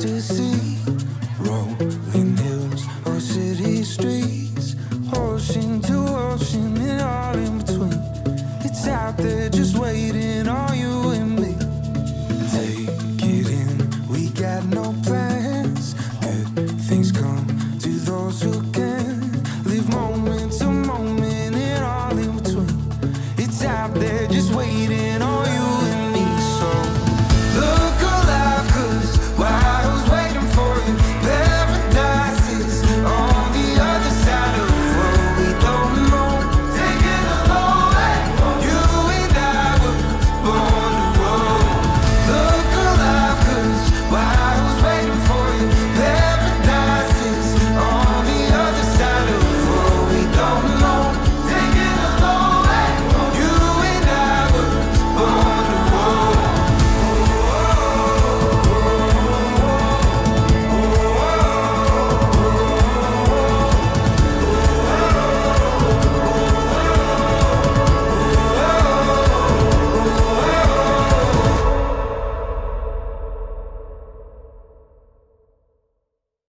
to see. Rolling hills or city streets, ocean to this